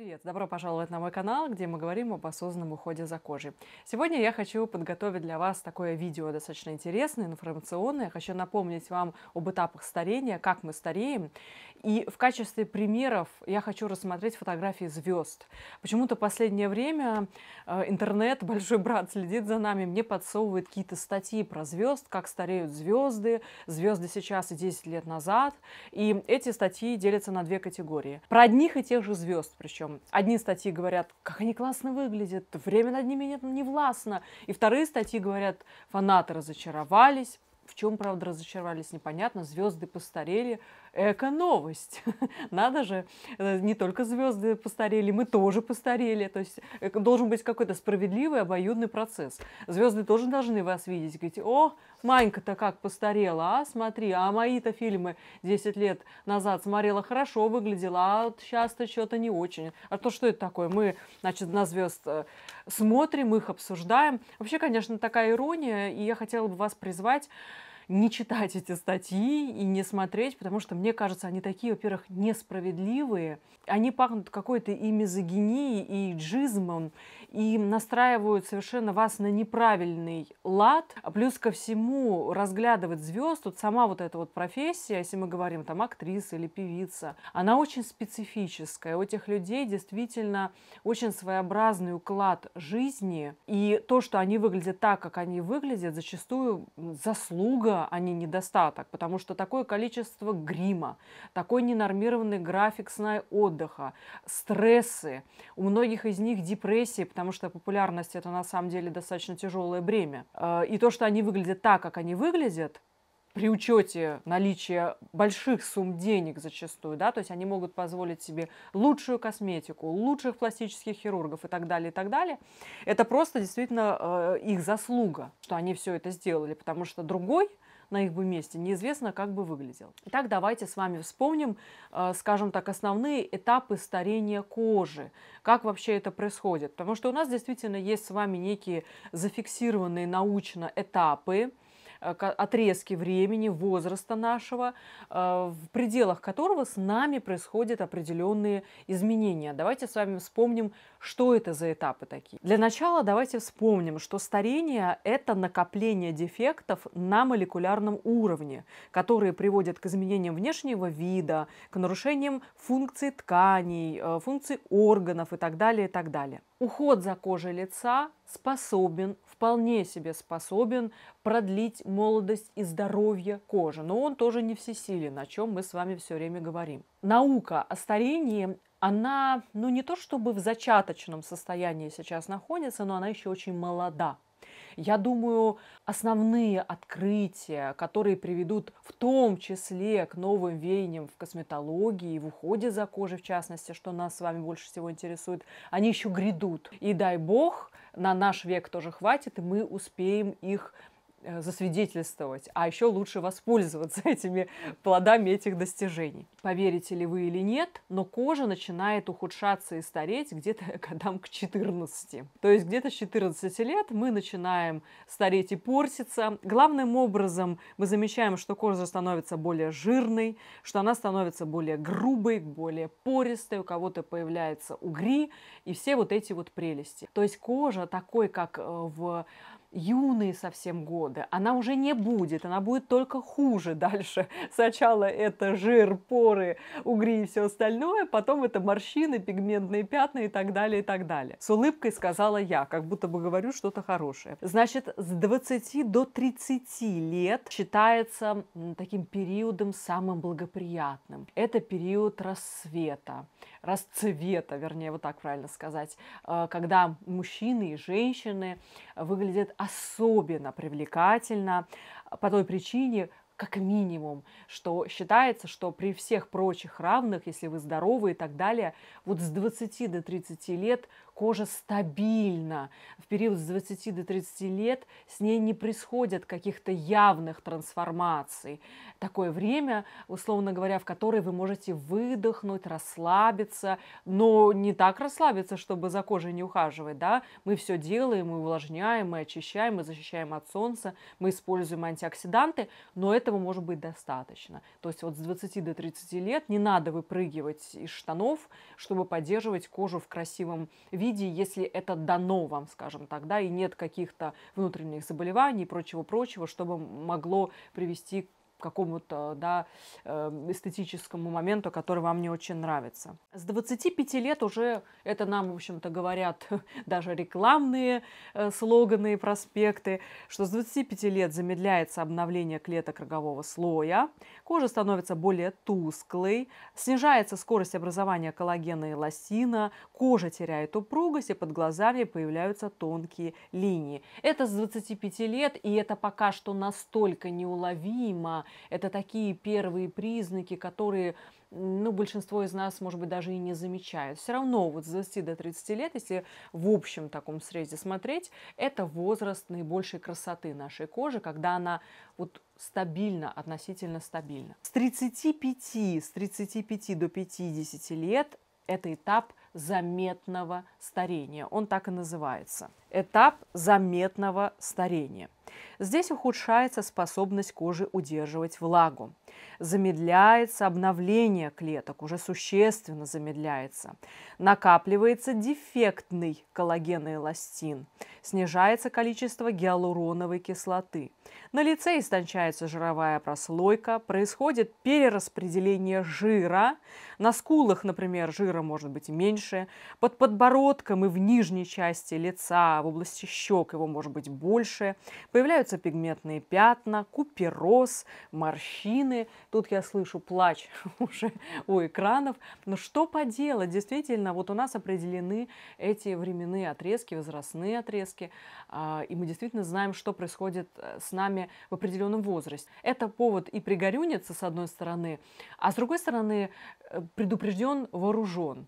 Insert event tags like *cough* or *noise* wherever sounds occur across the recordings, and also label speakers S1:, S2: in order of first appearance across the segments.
S1: Привет! Добро пожаловать на мой канал, где мы говорим об осознанном уходе за кожей. Сегодня я хочу подготовить для вас такое видео достаточно интересное, информационное. Я хочу напомнить вам об этапах старения, как мы стареем. И в качестве примеров я хочу рассмотреть фотографии звезд. Почему-то последнее время э, интернет, *laughs* большой брат следит за нами, мне подсовывает какие-то статьи про звезд, как стареют звезды, звезды сейчас и 10 лет назад. И эти статьи делятся на две категории. Про одних и тех же звезд причем. Одни статьи говорят, как они классно выглядят, время над ними нет, не властно. И вторые статьи говорят, фанаты разочаровались, в чем, правда, разочаровались, непонятно. Звезды постарели. Эко-новость. *laughs* Надо же, э, не только звезды постарели, мы тоже постарели. То есть э, должен быть какой-то справедливый обоюдный процесс. Звезды тоже должны вас видеть. Говорить, о, Манька-то как постарела, а, смотри, а мои-то фильмы 10 лет назад смотрела хорошо, выглядела, а вот сейчас-то что-то не очень. А то что это такое? Мы, значит, на звезд э, смотрим, их обсуждаем. Вообще, конечно, такая ирония, и я хотела бы вас призвать не читать эти статьи и не смотреть, потому что, мне кажется, они такие, во-первых, несправедливые, они пахнут какой-то и мизогинией, и джизмом, и настраивают совершенно вас на неправильный лад. А плюс ко всему разглядывать звезд, тут сама вот эта вот профессия, если мы говорим там актриса или певица, она очень специфическая. У этих людей действительно очень своеобразный уклад жизни. И то, что они выглядят так, как они выглядят, зачастую заслуга, а не недостаток. Потому что такое количество грима, такой ненормированный график сна и отдыха, стрессы, у многих из них депрессии, потому что популярность это на самом деле достаточно тяжелое бремя. Э, и то, что они выглядят так, как они выглядят, при учете наличия больших сумм денег зачастую, да, то есть они могут позволить себе лучшую косметику, лучших пластических хирургов и так далее, и так далее. Это просто действительно э, их заслуга, что они все это сделали, потому что другой на их бы месте, неизвестно, как бы выглядел. Итак, давайте с вами вспомним, э, скажем так, основные этапы старения кожи. Как вообще это происходит? Потому что у нас действительно есть с вами некие зафиксированные научно этапы, Э, отрезки времени, возраста нашего, э, в пределах которого с нами происходят определенные изменения. Давайте с вами вспомним, что это за этапы такие. Для начала давайте вспомним, что старение – это накопление дефектов на молекулярном уровне, которые приводят к изменениям внешнего вида, к нарушениям функций тканей, э, функций органов и так далее, и так далее. Уход за кожей лица способен, вполне себе способен продлить молодость и здоровье кожи. Но он тоже не всесилен, о чем мы с вами все время говорим. Наука о старении она, ну не то чтобы в зачаточном состоянии сейчас находится, но она еще очень молода. Я думаю, основные открытия, которые приведут в том числе к новым веяниям в косметологии в уходе за кожей, в частности, что нас с вами больше всего интересует, они еще грядут. И дай бог, на наш век тоже хватит, и мы успеем их засвидетельствовать, а еще лучше воспользоваться *laughs* этими плодами этих достижений. Поверите ли вы или нет, но кожа начинает ухудшаться и стареть где-то *laughs* годам к 14. То есть где-то с 14 лет мы начинаем стареть и портиться. Главным образом мы замечаем, что кожа становится более жирной, что она становится более грубой, более пористой, у кого-то появляются угри и все вот эти вот прелести. То есть кожа такой, как э, в юные совсем годы, она уже не будет, она будет только хуже дальше. *laughs* Сначала это жир, поры, угри и все остальное, потом это морщины, пигментные пятна и так далее, и так далее. С улыбкой сказала я, как будто бы говорю что-то хорошее. Значит, с 20 до 30 лет считается таким периодом самым благоприятным. Это период рассвета, расцвета, вернее, вот так правильно сказать, э, когда мужчины и женщины выглядят особенно привлекательно по той причине, как минимум, что считается, что при всех прочих равных, если вы здоровы и так далее, вот с 20 до 30 лет кожа стабильна. В период с 20 до 30 лет с ней не происходят каких-то явных трансформаций. Такое время, условно говоря, в которое вы можете выдохнуть, расслабиться, но не так расслабиться, чтобы за кожей не ухаживать. Да? Мы все делаем, мы увлажняем, мы очищаем, мы защищаем от солнца, мы используем антиоксиданты, но это этого может быть достаточно. То есть вот с 20 до 30 лет не надо выпрыгивать из штанов, чтобы поддерживать кожу в красивом виде, если это дано вам, скажем так, да, и нет каких-то внутренних заболеваний и прочего-прочего, чтобы могло привести какому-то да, эм, эстетическому моменту, который вам не очень нравится. С 25 лет уже это нам, в общем-то, говорят *laughs* даже рекламные э, слоганы и проспекты, что с 25 лет замедляется обновление клеток рогового слоя, кожа становится более тусклой, снижается скорость образования коллагена и эластина, кожа теряет упругость, и под глазами появляются тонкие линии. Это с 25 лет, и это пока что настолько неуловимо, это такие первые признаки, которые ну, большинство из нас, может быть, даже и не замечают. Все равно вот с 20 до 30 лет, если в общем таком срезе смотреть, это возраст наибольшей красоты нашей кожи, когда она вот стабильно, относительно стабильна. С 35, с 35 до 50 лет это этап заметного старения. Он так и называется. Этап заметного старения. Здесь ухудшается способность кожи удерживать влагу. Замедляется обновление клеток, уже существенно замедляется. Накапливается дефектный коллаген и эластин. Снижается количество гиалуроновой кислоты. На лице истончается жировая прослойка, происходит перераспределение жира. На скулах, например, жира может быть меньше. Под подбородком и в нижней части лица, в области щек его может быть больше. Появляются пигментные пятна, купероз, морщины. Тут я слышу плач *laughs* уже у экранов. Но что поделать? Действительно, вот у нас определены эти временные отрезки, возрастные отрезки. А, и мы действительно знаем, что происходит э, с нами в определенном возрасте. Это повод и пригорюниться, с одной стороны, а с другой стороны, э, предупрежден, вооружен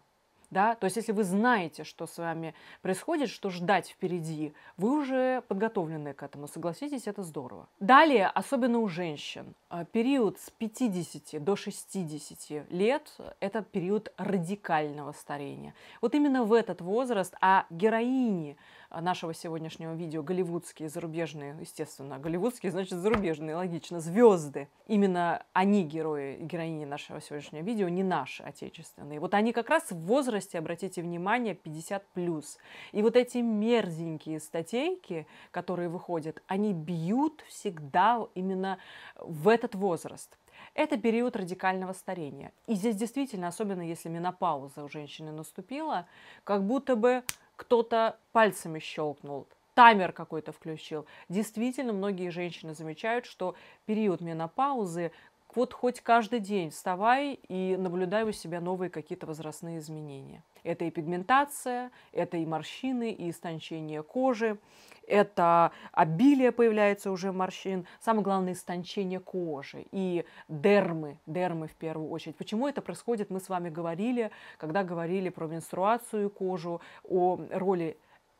S1: да, то есть если вы знаете, что с вами происходит, что ждать впереди, вы уже подготовлены к этому, согласитесь, это здорово. Далее, особенно у женщин, э, период с 50 до 60 лет – это период радикального старения. Вот именно в этот возраст, а героини нашего сегодняшнего видео, голливудские, зарубежные, естественно, голливудские, значит, зарубежные, логично, звезды. Именно они герои и героини нашего сегодняшнего видео, не наши, отечественные. Вот они как раз в возрасте, обратите внимание, 50+. плюс. И вот эти мерзенькие статейки, которые выходят, они бьют всегда именно в этот возраст. Это период радикального старения. И здесь действительно, особенно если менопауза у женщины наступила, как будто бы кто-то пальцами щелкнул, таймер какой-то включил. Действительно, многие женщины замечают, что период менопаузы вот хоть каждый день вставай и наблюдай у себя новые какие-то возрастные изменения. Это и пигментация, это и морщины, и истончение кожи, это обилие появляется уже морщин, самое главное истончение кожи и дермы, дермы в первую очередь. Почему это происходит, мы с вами говорили, когда говорили про менструацию кожу, о роли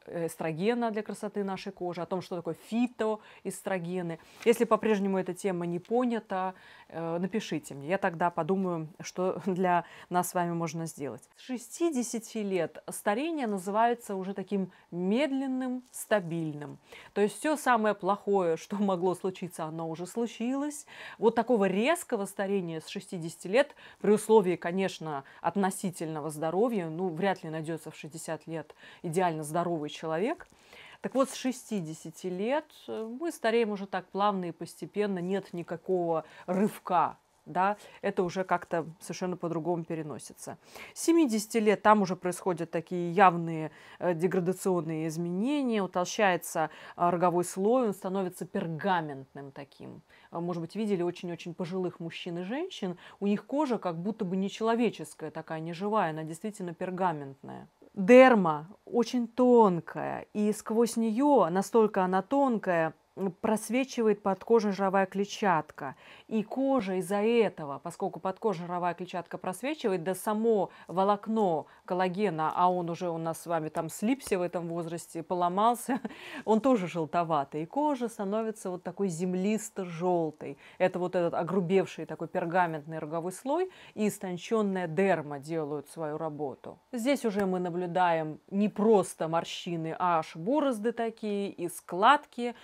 S1: эстрогена для красоты нашей кожи, о том, что такое фитоэстрогены. Если по-прежнему эта тема не понята, э, напишите мне. Я тогда подумаю, что *laughs* для нас с вами можно сделать. С 60 лет старение называется уже таким медленным, стабильным. То есть все самое плохое, что могло случиться, оно уже случилось. Вот такого резкого старения с 60 лет, при условии, конечно, относительного здоровья, ну, вряд ли найдется в 60 лет идеально здоровый человек. Так вот, с 60 лет э, мы стареем уже так плавно и постепенно, нет никакого рывка да, это уже как-то совершенно по-другому переносится. С 70 лет там уже происходят такие явные э, деградационные изменения, утолщается э, роговой слой, он становится пергаментным таким. Может быть, видели очень-очень пожилых мужчин и женщин, у них кожа как будто бы нечеловеческая такая, неживая, она действительно пергаментная дерма очень тонкая, и сквозь нее, настолько она тонкая, просвечивает подкожная жировая клетчатка. И кожа из-за этого, поскольку подкожная жировая клетчатка просвечивает, да само волокно коллагена, а он уже у нас с вами там слипся в этом возрасте, поломался, *laughs* он тоже желтоватый. И кожа становится вот такой землисто-желтой. Это вот этот огрубевший такой пергаментный роговой слой и истонченная дерма делают свою работу. Здесь уже мы наблюдаем не просто морщины, а аж борозды такие и складки.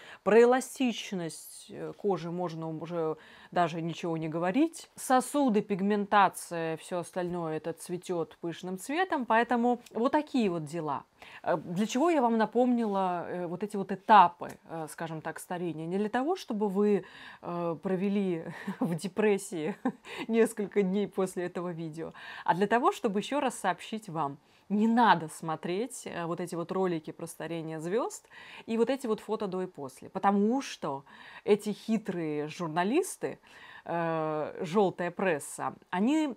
S1: Эластичность э, кожи можно уже даже ничего не говорить. Сосуды, пигментация, все остальное это цветет пышным цветом, поэтому вот такие вот дела. Э, для чего я вам напомнила э, вот эти вот этапы, скажем так, старения? Не для того, чтобы вы провели *laughs* в депрессии *laughs* несколько дней после этого видео, а для того, чтобы еще раз сообщить вам, не надо смотреть э, вот эти вот ролики про старение звезд и вот эти вот фото до и после, потому что эти хитрые журналисты, э, желтая пресса, они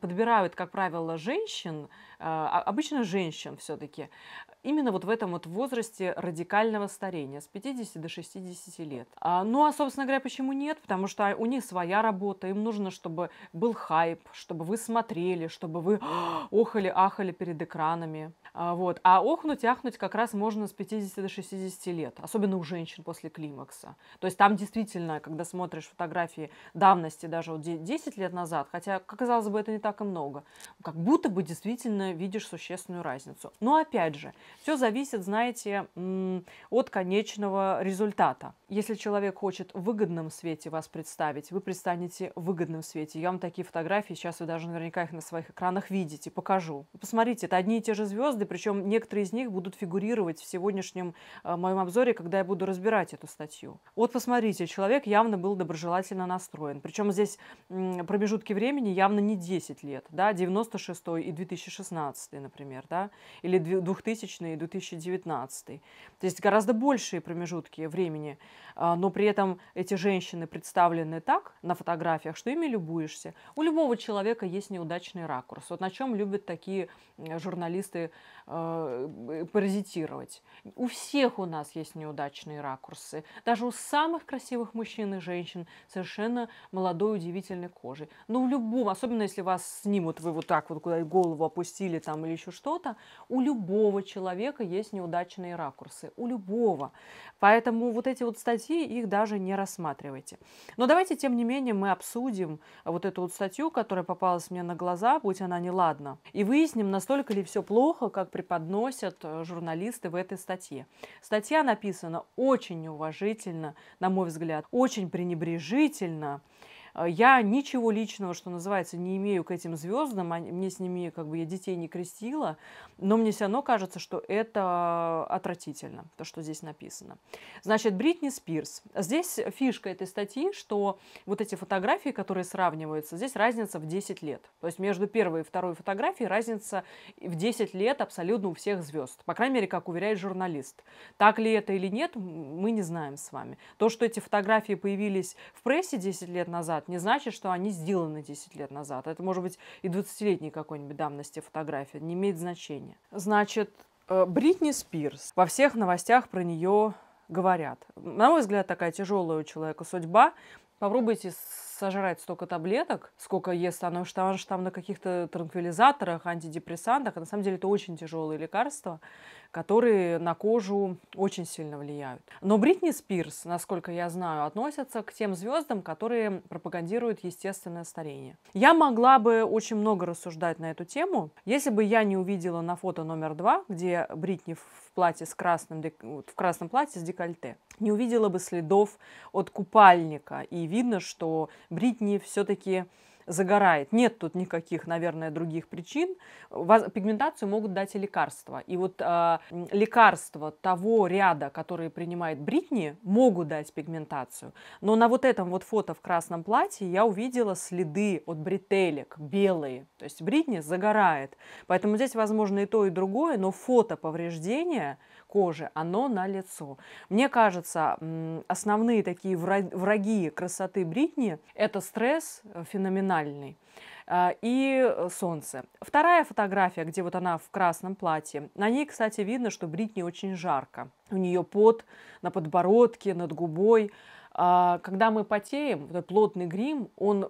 S1: подбирают, как правило, женщин, обычно женщин все-таки, именно вот в этом вот возрасте радикального старения, с 50 до 60 лет. А, ну а, собственно говоря, почему нет? Потому что у них своя работа, им нужно, чтобы был хайп, чтобы вы смотрели, чтобы вы *gasps* охали, ахали перед экранами. А, вот. А охнуть, ахнуть как раз можно с 50 до 60 лет, особенно у женщин после климакса. То есть там действительно, когда смотришь фотографии давности даже вот 10 лет назад, хотя, казалось бы, это не так и много, как будто бы действительно видишь существенную разницу. Но опять же, все зависит, знаете, от конечного результата. Если человек хочет в выгодном свете вас представить, вы предстанете в выгодном свете. Я вам такие фотографии, сейчас вы даже наверняка их на своих экранах видите, покажу. Посмотрите, это одни и те же звезды, причем некоторые из них будут фигурировать в сегодняшнем э, моем обзоре, когда я буду разбирать эту статью. Вот посмотрите, человек явно был доброжелательно настроен. Причем здесь промежутки времени явно не 10 лет, да, 96 и 2016, например, да, или 2000 и 2019. То есть гораздо большие промежутки времени, а, но при этом эти женщины представлены так на фотографиях, что ими любуешься. У любого человека есть неудачный ракурс. Вот на чем любят такие журналисты э, паразитировать. У всех у нас есть неудачные ракурсы. Даже у самых красивых мужчин и женщин совершенно молодой, удивительной кожи. Но у любого, особенно если вас снимут, вы вот так вот куда голову опустили там или еще что-то, у любого человека есть неудачные ракурсы. У любого. Поэтому вот эти вот статьи, их даже не рассматривайте. Но давайте, тем не менее, мы обсудим вот эту вот статью, которая попалась мне на глаза, будь она неладна, и выясним, настолько ли все плохо, как преподносят э, журналисты в этой статье. Статья написана очень неуважительно, на мой взгляд, очень пренебрежительно. Э, я ничего личного, что называется, не имею к этим звездам, мне с ними как бы я детей не крестила, но мне все равно кажется, что это отвратительно, то, что здесь написано. Значит, Бритни Спирс. Здесь фишка этой статьи, что вот эти фотографии, которые сравниваются, здесь разница в 10 лет. То есть между первой и второй фотографией разница в 10 лет абсолютно у всех звезд. По крайней мере, как уверяет журналист. Так ли это или нет, мы не знаем с вами. То, что эти фотографии появились в прессе 10 лет назад, назад, не значит, что они сделаны 10 лет назад. Это может быть и 20-летней какой-нибудь давности фотография, не имеет значения. Значит, э, Бритни Спирс. Во всех новостях про нее говорят. На мой взгляд, такая тяжелая у человека судьба. Попробуйте сожрать столько таблеток, сколько ест она, что она же там на каких-то транквилизаторах, антидепрессантах. А на самом деле это очень тяжелые лекарства которые на кожу очень сильно влияют. Но Бритни Спирс, насколько я знаю, относится к тем звездам, которые пропагандируют естественное старение. Я могла бы очень много рассуждать на эту тему, если бы я не увидела на фото номер два, где Бритни в платье с красным, в красном платье с декольте, не увидела бы следов от купальника. И видно, что Бритни все-таки загорает. Нет тут никаких, наверное, других причин. Пигментацию могут дать и лекарства. И вот э, лекарства того ряда, которые принимает Бритни, могут дать пигментацию. Но на вот этом вот фото в красном платье я увидела следы от бретелек белые. То есть Бритни загорает. Поэтому здесь возможно и то, и другое, но фото повреждения – кожи, оно на лицо. Мне кажется, основные такие враги красоты Бритни – это стресс э, феноменальный э, и солнце. Вторая фотография, где вот она в красном платье, на ней, кстати, видно, что Бритни очень жарко. У нее пот на подбородке, над губой. А, когда мы потеем, этот плотный грим, он,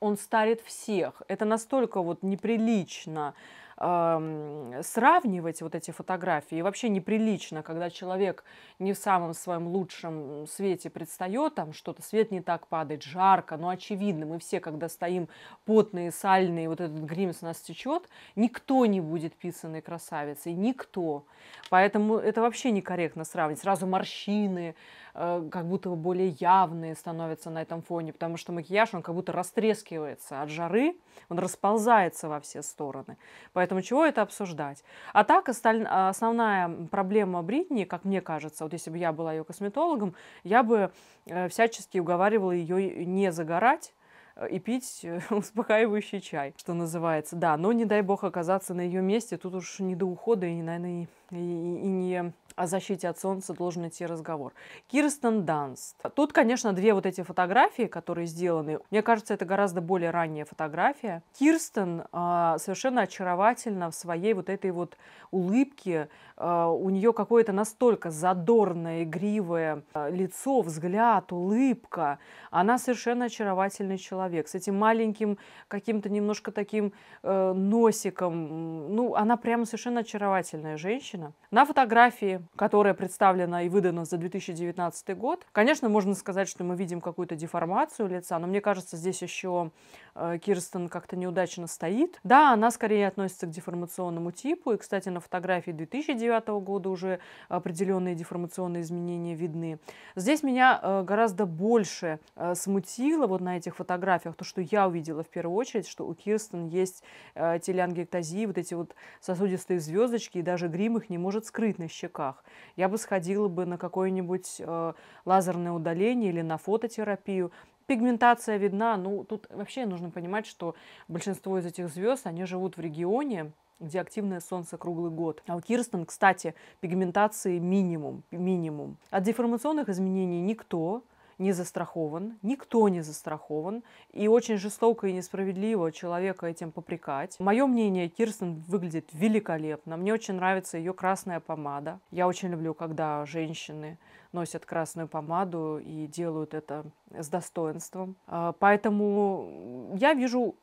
S1: он старит всех. Это настолько вот неприлично сравнивать вот эти фотографии. И вообще неприлично, когда человек не в самом своем лучшем свете предстает, там что-то, свет не так падает, жарко, но очевидно, мы все, когда стоим потные, сальные, вот этот грим с нас течет, никто не будет писанной красавицей, никто. Поэтому это вообще некорректно сравнивать. Сразу морщины, как будто бы более явные становятся на этом фоне, потому что макияж, он как будто растрескивается от жары, он расползается во все стороны. Поэтому чего это обсуждать? А так, основная проблема Бритни, как мне кажется, вот если бы я была ее косметологом, я бы э, всячески уговаривала ее не загорать, э, и пить *laughs* успокаивающий чай, что называется. Да, но не дай бог оказаться на ее месте, тут уж не до ухода и, наверное, и, и, и не о защите от солнца должен идти разговор. Кирстен Данст. Тут, конечно, две вот эти фотографии, которые сделаны. Мне кажется, это гораздо более ранняя фотография. Кирстен э, совершенно очаровательна в своей вот этой вот улыбке. Э, у нее какое-то настолько задорное, игривое э, лицо, взгляд, улыбка. Она совершенно очаровательный человек. С этим маленьким каким-то немножко таким э, носиком. Ну, она прямо совершенно очаровательная женщина. На фотографии которая представлена и выдана за 2019 год. Конечно, можно сказать, что мы видим какую-то деформацию лица, но мне кажется, здесь еще э, Кирстен как-то неудачно стоит. Да, она скорее относится к деформационному типу, и, кстати, на фотографии 2009 года уже определенные деформационные изменения видны. Здесь меня э, гораздо больше э, смутило вот на этих фотографиях то, что я увидела в первую очередь, что у Кирстен есть телеангектазии, вот эти вот сосудистые звездочки, и даже грим их не может скрыть на щеках руках. Я бы сходила бы на какое-нибудь э, лазерное удаление или на фототерапию. Пигментация видна. Ну, тут вообще нужно понимать, что большинство из этих звезд, они живут в регионе, где активное солнце круглый год. А у Кирстен, кстати, пигментации минимум, минимум. От деформационных изменений никто не застрахован, никто не застрахован, и очень жестоко и несправедливо человека этим попрекать. Мое мнение, Кирстен выглядит великолепно. Мне очень нравится ее красная помада. Я очень люблю, когда женщины носят красную помаду и делают это с достоинством. А, поэтому я вижу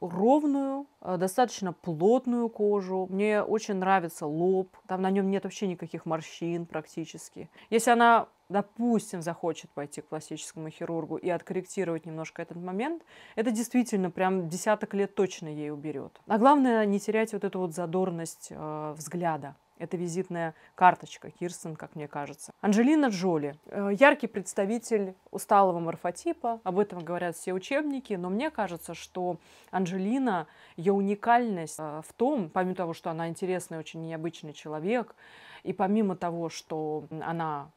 S1: ровную, а, достаточно плотную кожу. Мне очень нравится лоб. Там на нем нет вообще никаких морщин практически. Если она допустим, захочет пойти к пластическому хирургу и откорректировать немножко этот момент, это действительно прям десяток лет точно ей уберет. А главное, не терять вот эту вот задорность э, взгляда. Это визитная карточка Кирстен, как мне кажется. Анджелина Джоли. Э, яркий представитель усталого морфотипа. Об этом говорят все учебники. Но мне кажется, что Анджелина, ее уникальность э, в том, помимо того, что она интересный, очень необычный человек, и помимо того, что она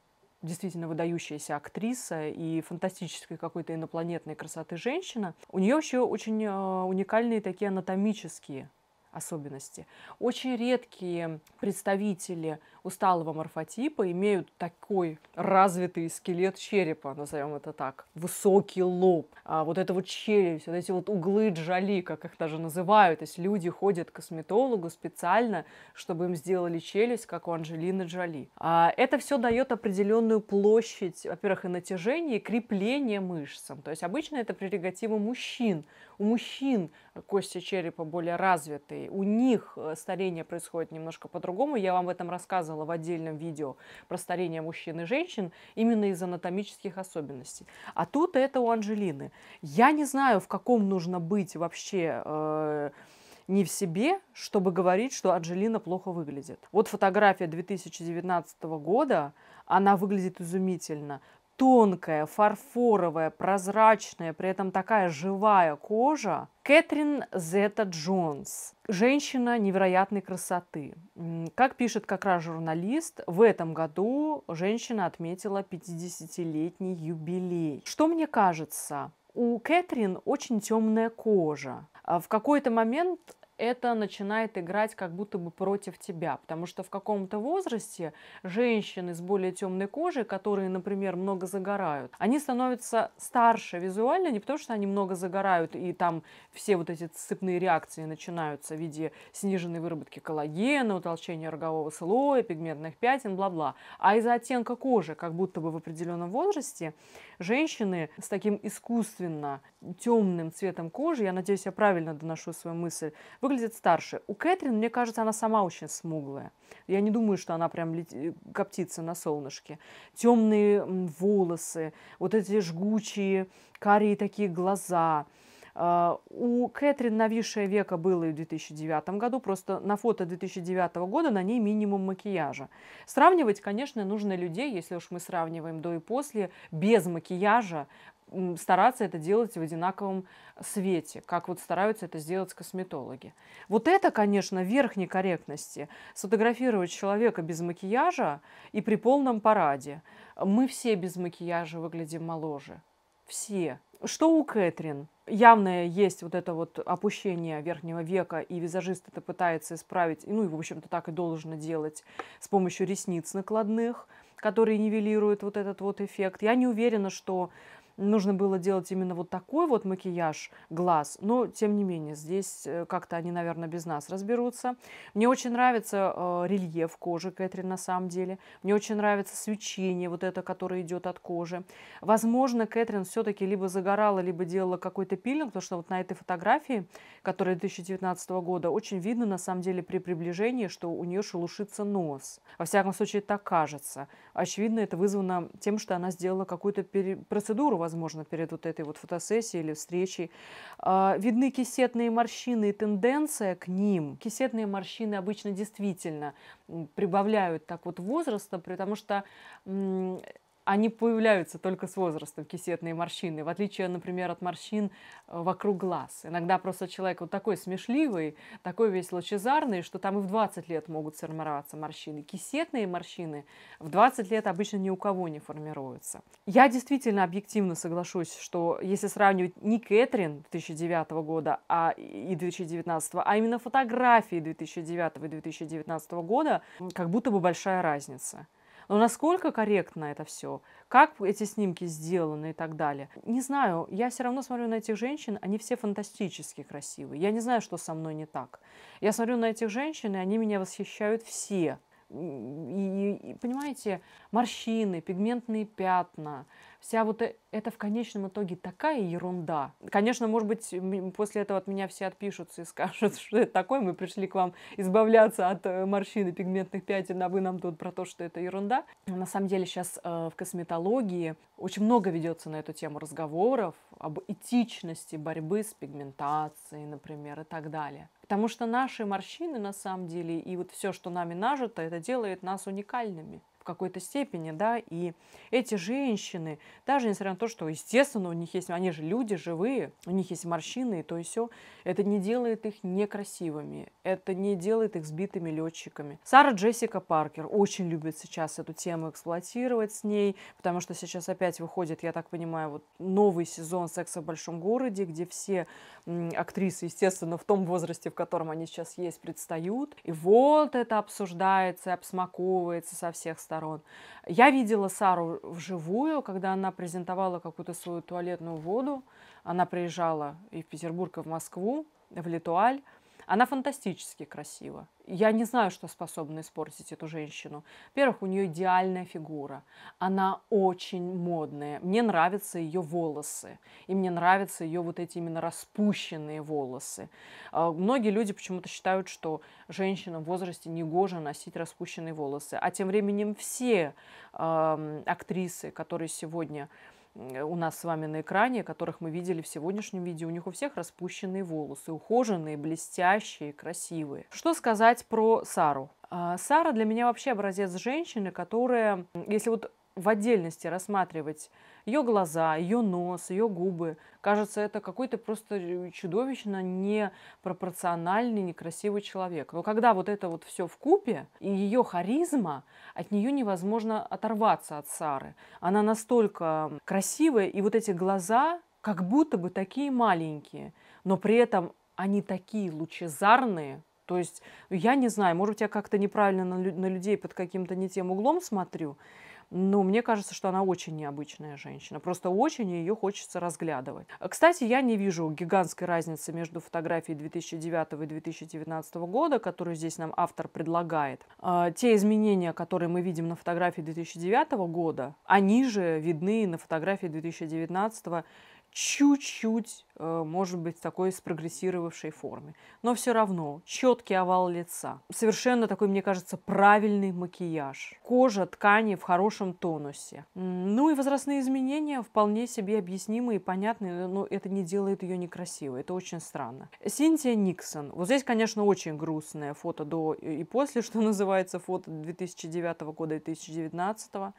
S1: действительно выдающаяся актриса и фантастической какой-то инопланетной красоты женщина, у нее еще очень э, уникальные такие анатомические особенности. Очень редкие представители усталого морфотипа имеют такой развитый скелет черепа, назовем это так, высокий лоб, а вот это вот челюсть, вот эти вот углы джоли, как их даже называют. То есть люди ходят к косметологу специально, чтобы им сделали челюсть, как у Анджелины Джоли. А это все дает определенную площадь, во-первых, и натяжение, и крепление мышцам. То есть обычно это прерогатива мужчин. У мужчин кости черепа более развитые, у них э, старение происходит немножко по-другому. Я вам об этом рассказывала в отдельном видео про старение мужчин и женщин именно из анатомических особенностей. А тут это у Анжелины. Я не знаю, в каком нужно быть вообще э, не в себе, чтобы говорить, что Анжелина плохо выглядит. Вот фотография 2019 года, она выглядит изумительно тонкая, фарфоровая, прозрачная, при этом такая живая кожа. Кэтрин Зета Джонс. Женщина невероятной красоты. Как пишет как раз журналист, в этом году женщина отметила 50-летний юбилей. Что мне кажется? У Кэтрин очень темная кожа. А в какой-то момент это начинает играть как будто бы против тебя, потому что в каком-то возрасте женщины с более темной кожей, которые, например, много загорают, они становятся старше визуально не потому, что они много загорают и там все вот эти цепные реакции начинаются в виде сниженной выработки коллагена, утолщения рогового слоя, пигментных пятен, бла-бла, а из-за оттенка кожи, как будто бы в определенном возрасте женщины с таким искусственно темным цветом кожи, я надеюсь, я правильно доношу свою мысль, выглядит старше. У Кэтрин, мне кажется, она сама очень смуглая. Я не думаю, что она прям коптится на солнышке. Темные волосы, вот эти жгучие, карие такие глаза – у Кэтрин нависшее века было и в 2009 году, просто на фото 2009 года на ней минимум макияжа. Сравнивать, конечно, нужно людей, если уж мы сравниваем до и после, без макияжа, стараться это делать в одинаковом свете, как вот стараются это сделать косметологи. Вот это, конечно, верхней корректности. Сфотографировать человека без макияжа и при полном параде. Мы все без макияжа выглядим моложе. Все. Что у Кэтрин? Явное есть вот это вот опущение верхнего века, и визажист это пытается исправить, ну и, в общем-то, так и должно делать с помощью ресниц накладных, которые нивелируют вот этот вот эффект. Я не уверена, что нужно было делать именно вот такой вот макияж глаз, но тем не менее здесь э, как-то они, наверное, без нас разберутся. Мне очень нравится э, рельеф кожи Кэтрин на самом деле. Мне очень нравится свечение вот это, которое идет от кожи. Возможно, Кэтрин все-таки либо загорала, либо делала какой-то пилинг, потому что вот на этой фотографии, которая 2019 года, очень видно на самом деле при приближении, что у нее шелушится нос. Во всяком случае, так кажется. Очевидно, это вызвано тем, что она сделала какую-то процедуру возможно, перед вот этой вот фотосессией или встречей. А, видны кисетные морщины и тенденция к ним. Кисетные морщины обычно действительно прибавляют так вот возраста, потому что они появляются только с возрастом, кисетные морщины, в отличие, например, от морщин э, вокруг глаз. Иногда просто человек вот такой смешливый, такой весь лучезарный, что там и в 20 лет могут сформироваться морщины. Кисетные морщины в 20 лет обычно ни у кого не формируются. Я действительно объективно соглашусь, что если сравнивать не Кэтрин 2009 года а и 2019, а именно фотографии 2009 и 2019 года, как будто бы большая разница. Но насколько корректно это все, как эти снимки сделаны и так далее. Не знаю, я все равно смотрю на этих женщин, они все фантастически красивые. Я не знаю, что со мной не так. Я смотрю на этих женщин, и они меня восхищают все. И, и, понимаете, морщины, пигментные пятна, вся вот э, это в конечном итоге такая ерунда. Конечно, может быть, после этого от меня все отпишутся и скажут, *laughs* что это такое, мы пришли к вам избавляться от э, морщин и пигментных пятен, а вы нам тут про то, что это ерунда. На самом деле сейчас э, в косметологии очень много ведется на эту тему разговоров об этичности борьбы с пигментацией, например, и так далее. Потому что наши морщины, на самом деле, и вот все, что нами нажито, это делает нас уникальными какой-то степени, да, и эти женщины, даже несмотря на то, что, естественно, у них есть, они же люди живые, у них есть морщины и то и все, это не делает их некрасивыми, это не делает их сбитыми летчиками. Сара Джессика Паркер очень любит сейчас эту тему эксплуатировать с ней, потому что сейчас опять выходит, я так понимаю, вот новый сезон «Секса в большом городе», где все актрисы, естественно, в том возрасте, в котором они сейчас есть, предстают. И вот это обсуждается, обсмаковывается со всех сторон. Я видела Сару вживую, когда она презентовала какую-то свою туалетную воду. Она приезжала и в Петербург, и в Москву, в Литуаль. Она фантастически красива. Я не знаю, что способно испортить эту женщину. Во-первых, у нее идеальная фигура. Она очень модная. Мне нравятся ее волосы. И мне нравятся ее вот эти именно распущенные волосы. А, многие люди почему-то считают, что женщинам в возрасте негоже носить распущенные волосы. А тем временем все э, актрисы, которые сегодня у нас с вами на экране, которых мы видели в сегодняшнем видео, у них у всех распущенные волосы, ухоженные, блестящие, красивые. Что сказать про Сару? А, Сара для меня вообще образец женщины, которая, если вот в отдельности рассматривать ее глаза, ее нос, ее губы. Кажется, это какой-то просто чудовищно непропорциональный, некрасивый человек. Но когда вот это вот все в купе и ее харизма, от нее невозможно оторваться от Сары. Она настолько красивая, и вот эти глаза как будто бы такие маленькие, но при этом они такие лучезарные, то есть, я не знаю, может, я как-то неправильно на, на людей под каким-то не тем углом смотрю, но мне кажется, что она очень необычная женщина. Просто очень ее хочется разглядывать. Кстати, я не вижу гигантской разницы между фотографией 2009 и 2019 года, которую здесь нам автор предлагает. А, те изменения, которые мы видим на фотографии 2009 года, они же видны на фотографии 2019 чуть-чуть, э, может быть, в такой спрогрессировавшей форме. Но все равно четкий овал лица. Совершенно такой, мне кажется, правильный макияж. Кожа, ткани в хорошем тонусе. Ну и возрастные изменения вполне себе объяснимы и понятны, но это не делает ее некрасивой. Это очень странно. Синтия Никсон. Вот здесь, конечно, очень грустное фото до и после, что *laughs* называется, фото 2009 года и 2019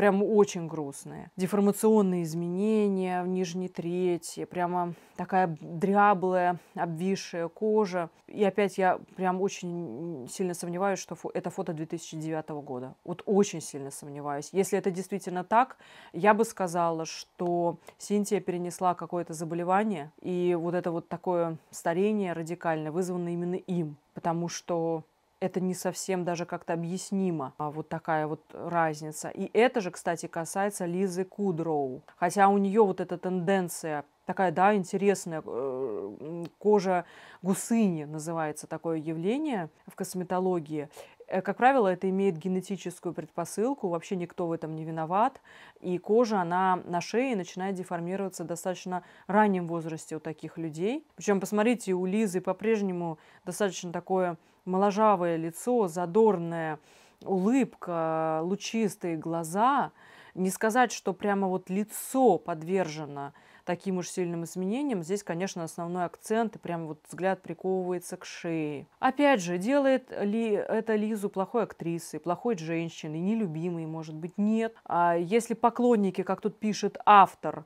S1: прям очень грустные. Деформационные изменения в нижней трети, прямо такая дряблая, обвисшая кожа. И опять я прям очень сильно сомневаюсь, что это фото 2009 года. Вот очень сильно сомневаюсь. Если это действительно так, я бы сказала, что Синтия перенесла какое-то заболевание, и вот это вот такое старение радикальное вызвано именно им. Потому что это не совсем даже как-то объяснимо, а вот такая вот разница. И это же, кстати, касается Лизы Кудроу. Хотя у нее вот эта тенденция такая, да, интересная, э, кожа гусыни называется такое явление в косметологии. Э, как правило, это имеет генетическую предпосылку, вообще никто в этом не виноват. И кожа, она на шее начинает деформироваться в достаточно раннем возрасте у таких людей. Причем, посмотрите, у Лизы по-прежнему достаточно такое моложавое лицо, задорная улыбка, лучистые глаза. Не сказать, что прямо вот лицо подвержено таким уж сильным изменениям. Здесь, конечно, основной акцент, и прям вот взгляд приковывается к шее. Опять же, делает ли это Лизу плохой актрисой, плохой женщиной, нелюбимой, может быть, нет. А если поклонники, как тут пишет автор,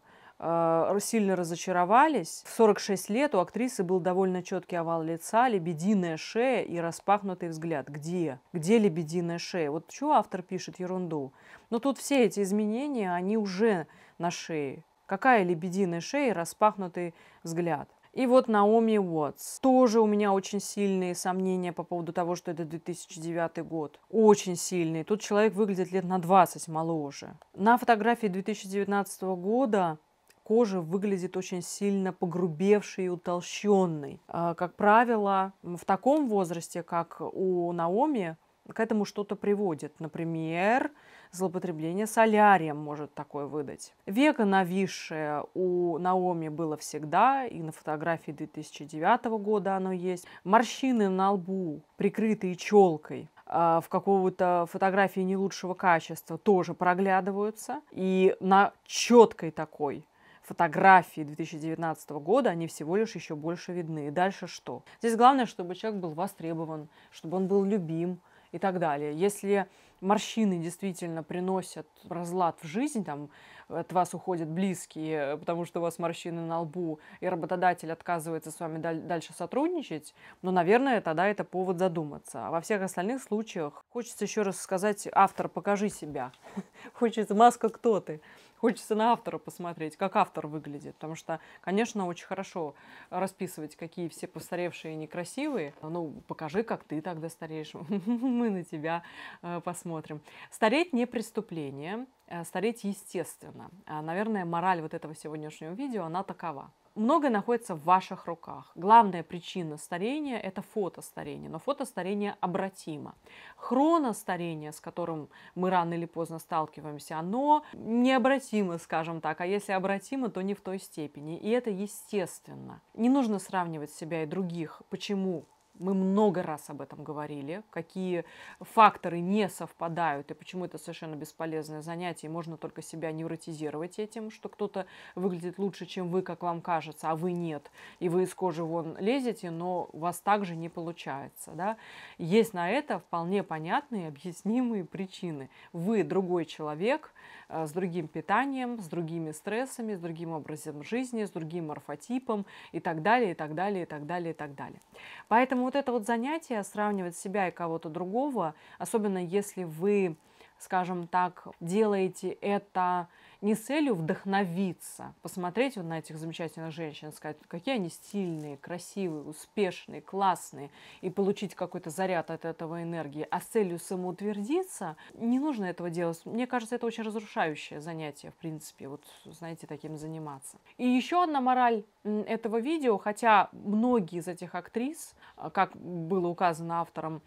S1: сильно разочаровались. В 46 лет у актрисы был довольно четкий овал лица, лебединая шея и распахнутый взгляд. Где? Где лебединая шея? Вот что автор пишет ерунду? Но тут все эти изменения, они уже на шее. Какая лебединая шея и распахнутый взгляд. И вот Наоми Уотс. Тоже у меня очень сильные сомнения по поводу того, что это 2009 год. Очень сильные. Тут человек выглядит лет на 20 моложе. На фотографии 2019 года кожа выглядит очень сильно погрубевшей и утолщенной. А, как правило, в таком возрасте, как у Наоми, к этому что-то приводит. Например, злоупотребление солярием может такое выдать. Века нависшее у Наоми было всегда, и на фотографии 2009 года оно есть. Морщины на лбу, прикрытые челкой, а, в какого-то фотографии не лучшего качества тоже проглядываются. И на четкой такой фотографии 2019 года, они всего лишь еще больше видны. И дальше что? Здесь главное, чтобы человек был востребован, чтобы он был любим, и так далее. Если морщины действительно приносят разлад в жизнь, там, от вас уходят близкие, потому что у вас морщины на лбу, и работодатель отказывается с вами дальше сотрудничать, ну, наверное, тогда это повод задуматься. А во всех остальных случаях хочется еще раз сказать, автор, покажи себя. *laughs* Хочется, маска, кто ты? Хочется на автора посмотреть, как автор выглядит. Потому что, конечно, очень хорошо расписывать, какие все постаревшие некрасивые. Ну, покажи, как ты тогда стареешь. *laughs* Мы на тебя э, посмотрим. Стареть не преступление, э, стареть естественно. А, наверное, мораль вот этого сегодняшнего видео, она такова многое находится в ваших руках. Главная причина старения – это фотостарение, но фотостарение обратимо. Хроностарение, с которым мы рано или поздно сталкиваемся, оно необратимо, скажем так, а если обратимо, то не в той степени. И это естественно. Не нужно сравнивать себя и других. Почему? Мы много раз об этом говорили, какие факторы не совпадают и почему это совершенно бесполезное занятие. Можно только себя невротизировать этим, что кто-то выглядит лучше, чем вы, как вам кажется, а вы нет. И вы из кожи вон лезете, но у вас также не получается. Да? Есть на это вполне понятные, объяснимые причины. Вы другой человек, Э, с другим питанием, с другими стрессами, с другим образом жизни, с другим морфотипом и так далее, и так далее, и так далее, и так далее. Поэтому вот это вот занятие сравнивать себя и кого-то другого, особенно если вы, скажем так, делаете это не с целью вдохновиться, посмотреть вот на этих замечательных женщин, сказать, какие они стильные, красивые, успешные, классные, и получить какой-то заряд от этого энергии, а с целью самоутвердиться, не нужно этого делать. Мне кажется, это очень разрушающее занятие, в принципе, вот, знаете, таким заниматься. И еще одна мораль этого видео, хотя многие из этих актрис, а, как было указано автором,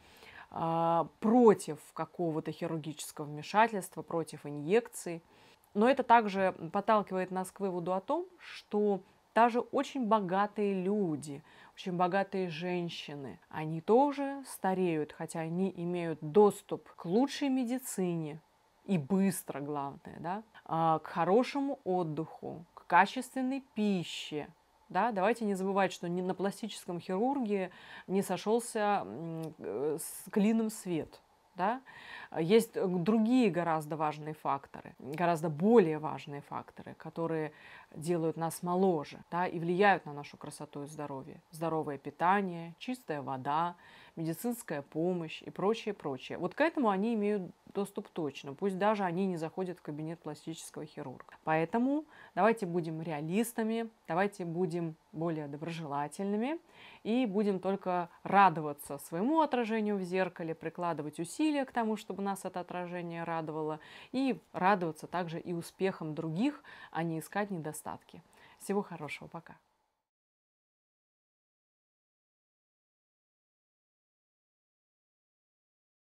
S1: а, против какого-то хирургического вмешательства, против инъекций, Но это также подталкивает нас к выводу о том, что даже очень богатые люди, очень богатые женщины, они тоже стареют, хотя они имеют доступ к лучшей медицине, и быстро, главное, да, а, к хорошему отдыху, к качественной пище, да, давайте не забывать, что ни на пластическом хирурге не сошелся э, с клином свет. Да? Есть другие гораздо важные факторы, гораздо более важные факторы, которые делают нас моложе да, и влияют на нашу красоту и здоровье. Здоровое питание, чистая вода, медицинская помощь и прочее, прочее. Вот к этому они имеют доступ точно, пусть даже они не заходят в кабинет пластического хирурга. Поэтому давайте будем реалистами, давайте будем более доброжелательными и будем только радоваться своему отражению в зеркале, прикладывать усилия к тому, чтобы нас это отражение радовало, и радоваться также и успехам других, а не искать недостатки. Всего хорошего, пока.